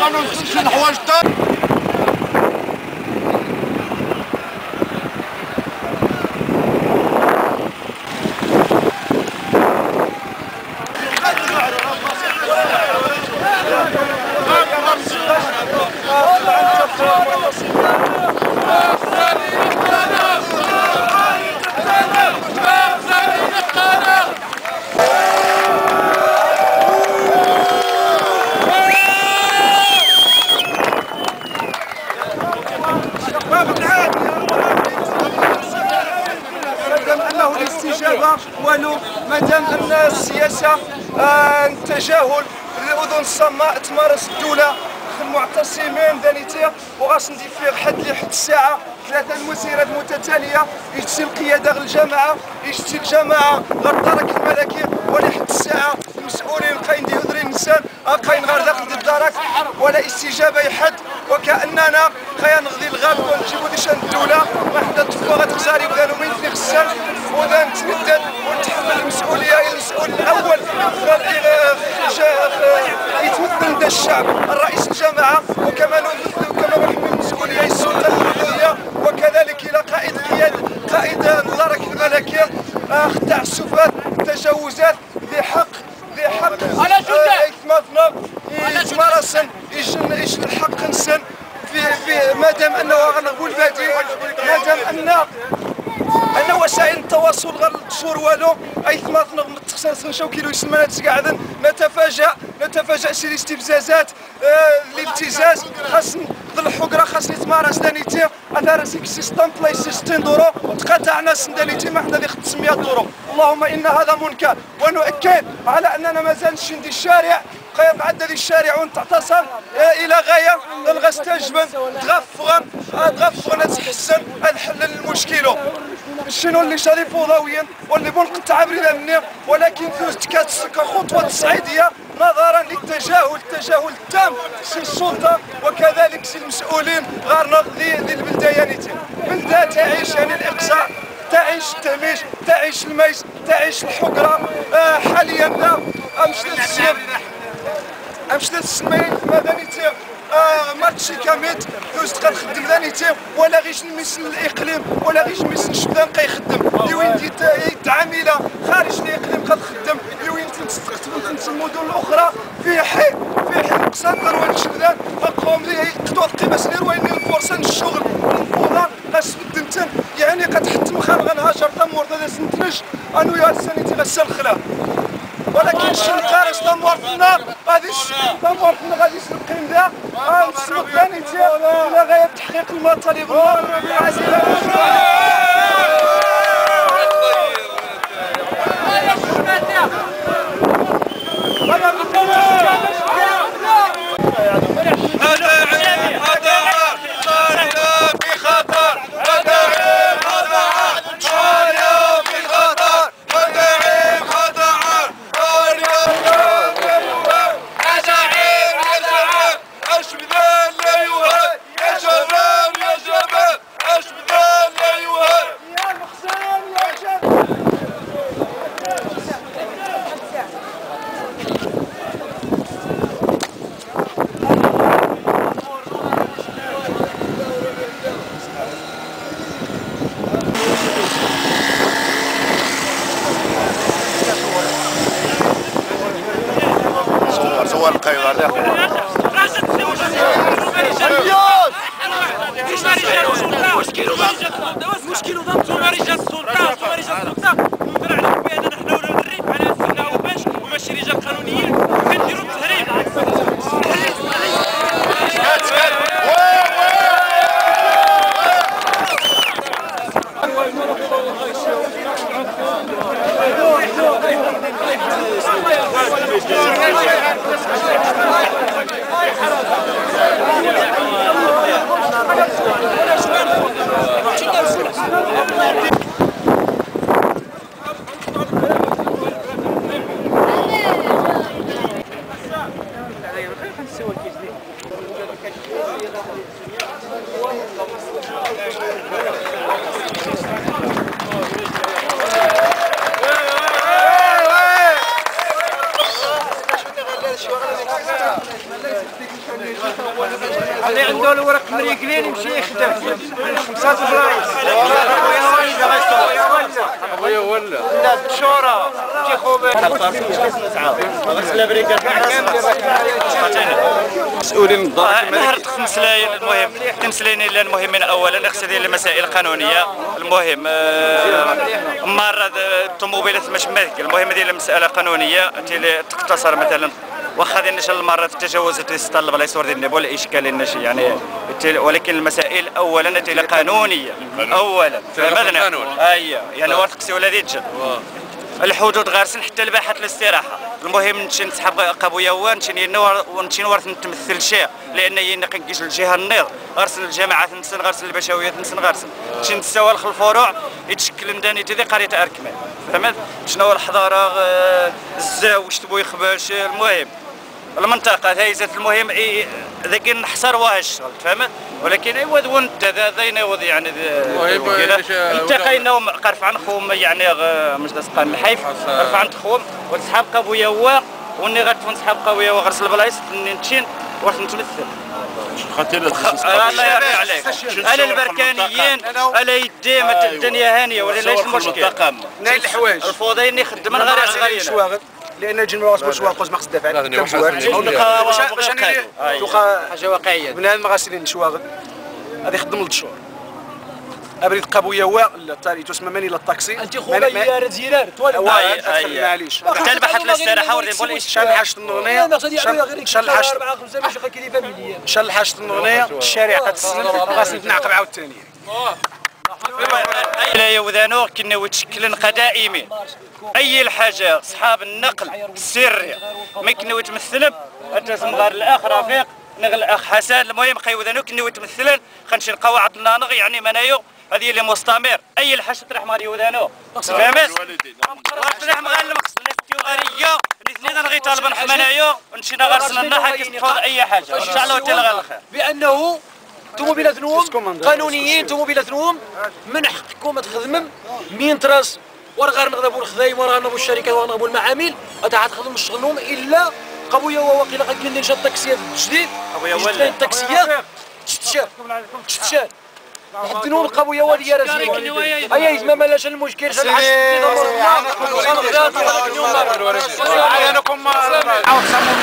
قانون شي الحوايج انه الاستجابه والو ما دام ان السياسة آه، التجاهل الاذن الصماء تمارس الدولة. المعتصمين ذانيتي وغاسندي فيه حد لحد الساعة ثلاثة المسيرات متتاليه يجتي القيادة غير الجماعة يجتي الجماعة غير الدرك الملكي ولحد الساعة المسؤولين قاين ديودري الانسان قاين غير داخل الدرك. ولا استجابة يحد وكأننا خيا نغذي الغاب ونجيبو دي شان الدولة واحد الطفوه غتخساري وذانو من خسان وذا نتمدد ونتحمل المسؤولية المسؤول الأول يتمثل دا الشعب. الرئيس الجماعه وكما نمثل وكما نحمل المسؤولية السلطة المركزيه وكذلك إلى قائد القياده قائد الدرك الملكي آه، تعسفات تجاوزات ذي حق ذي حق على جدة. يتمثل يتمارسن يجن يجن الحق نسن. في في ما دام أنه غنغبو البادي ما دام أن ان وسائل التواصل القشور والو. أي ثماث نغم تخصص نشاو كيلو يسمى تقعدن نتفاجأ نتفاجأ سير استفزازات آه الابتزاز. خاص ذل الحقرة خاص يتمارس دانيتي أنا راسك سيستم بلايس 60 دورو. تقاطعنا سندانيتي ما حنا اللي خد 900 دورو. اللهم إن هذا منكر ونؤكد على أننا مازال نشندي الشارع. بعد هذه الشارع ونتعتصم. آه، إلى غاية. نغستجبن تغفغن آه، تغفغن تحسن. نحل المشكل شنو اللي شاري فوضويا واللي بنقطع تعبري لنا ولكن فوزت كاتسك خطوة تصعيديه نظرا للتجاهل التجاهل التام سي السلطة وكذلك سي المسؤولين البلده يانيتي بلدة تعيش يعني الإقصاء تعيش التميش تعيش الميس تعيش الحقرة. آه حاليا أمشي للسير. أمشي للسمين مدنيتي آه ماتشي كاميت دوزت كنخدم ذانيتي ولا غيش نمس الإقليم ولا غيش نمس الشبان كيخدم. يوين ديت عامله خارج الإقليم كتخدم يوين في المدن الأخرى. في حي في حي أقسام كروان الشبان قوم لي يقطعوا القيمه سنير وين الفرصة الشغل الفوضى غاس بدنتن يعني كتحتم خان غنهاجر تمور هذا سنتنش أنو يا الخلا ولكن الشنقار استمر في النار غادي استمر في النار غادي يسلقين ذا نسلق ثاني إلى غايه تحقيق المطالب في Мушкину дам, Зумари жат султан, Зумари жат султан. اللي عنده الورق مريقلين يمشي يخدم. خمسة فبراير مسؤولين من الدار نهر خمس لاين المهم. خمس لاين اللي المهمين اولا اقصد ديال المسائل القانونية. المهم آه، مرة الطوموبيلات مش مذكر المهم ديال المسألة قانونية. تقتصر مثلا واخا ديال نشان المرات تجاوزت السطر بلايص ورد النبو ولا اشكال النشي يعني ولكن المسائل اولا تيلي قانونية. اولا. فهمتنا القانون. اي يعني ورث ولا تجد. الحدود غارسين حتى الباحة الاستراحة. المهم نمشي نسحب قابويا هو نمشي نور ونمشي نورث نتمثل شيء. لأن ينا الجهة النيض. غرسن الجماعات نسن غرسن البشويات نسن غرسن نمشي نتساوى الفروع يتشكل مداني تدي قرية اركمان فهمت؟ شنو الحضارة؟ آه، الزاوج تبو يخباش المهم. المنطقة هايزة المهم إيه ذاك نحصر واه الشغل فهمت؟ ولكن ايوا وانت ذا ذا ينوض يعني المهم إيش- التقينا قرف عن خوم يعني مش دسقان الحيف. قرف عن خوم وتسحب قابويا هو وني غتفون نسحب قابويا وغرس البلايص نتشين ورث نتمثل خاطر الله يرضي عليك. أنا البركانيين أنا يديم الدنيا هانية ولا ليش المشكل نايل الحوايج. الفوضى إني خدم من غير غير لأن الجن ما وصلش واقوس دافع سنين. باش باش أي. توقع حاجة واقعيه بنادم غاسلين شواغل غادي يخدم لد شهور ابريد قابويا هو لا تالي تسمى ماني لا الطاكسي أنت خويا زيرار توالي. معليش حتى البحث الاستراحه ورد نقول شال حاجة النغنيه شال- شال حاجة 4 5 باش كيدير فاميليا شال حاجة النغنيه الشارع قد السنة غاسل نتنعقب عاوتاني لا يوذانو كنا وتشكلن قدائمي. أي الحاجة؟ أصحاب النقل السري ما كنا يتمثلن انت غير الاخ رفيق. نغ الاخ حسن المهم قيوذانو كنا يتمثلن خنشي القواعد النانغ يعني منايو هذه اللي مستمر اي الحاجة تروح مغار يوذانو فهمت وتروح مغار المقصد الاستيوغاريه الاثنين غير طالبا حمنايو نمشينا غير سنة حكي أي حاجة. إن شاء الله وتلغى الخير. بأنه طوموبيلات نوم قانونيين طوموبيلات نوم من حقكم تخدمم؟ مين تراس؟ ورا غير نغضبوا الخدايم ورا نغضبوا الشركات ورا نغضبوا المعامل غادي تخدم الشغل نوم إلا قبويا وواقيلا غادي ندير شاد التاكسيات جديد قبويا ولا. التاكسيات تشتشات تشتشات يحدنوا القبوية وليا راسي هيا يزما مالاش المشكل. شحال حاجة عاود صاموا